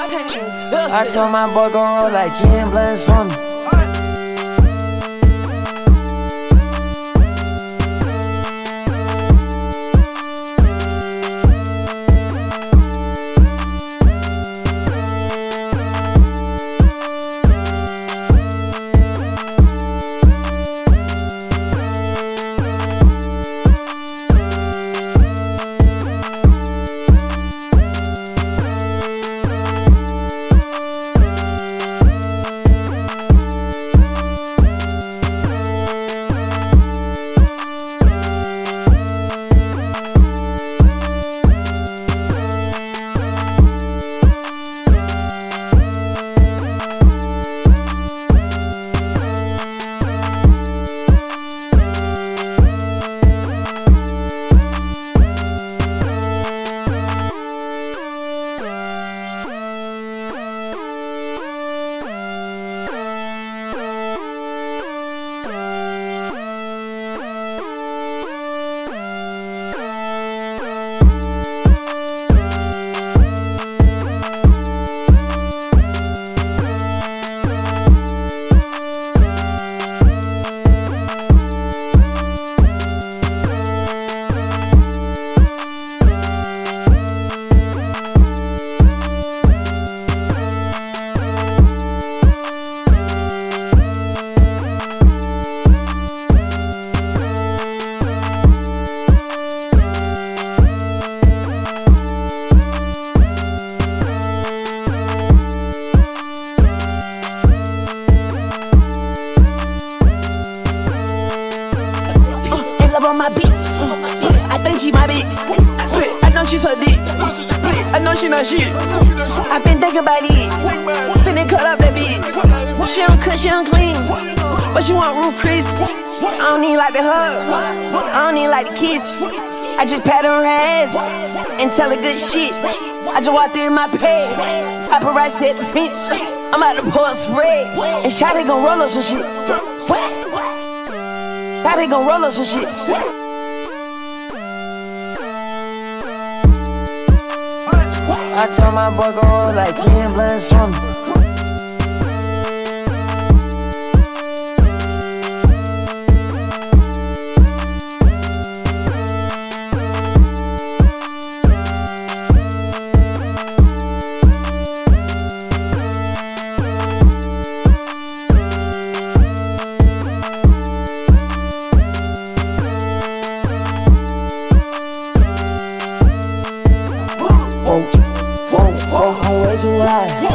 I told my boy go roll like 10 blunts for me. On my bitch. I think she my bitch. I know she's her dick. I know she not shit. I been thinking about it. Finna cut up that bitch. She don't cook, she don't clean. But she want Ruth's Chris. I don't even like the hug. I don't even like the kiss. I just pat her ass and tell her good shit. I just walked in my pay. Paparazzi at the fence. I'm out to pour a spread. And Shotty gon' roll up some shit. Shotty gon' roll us some shit. I told my boy go like 10 blunts from me. Whoa,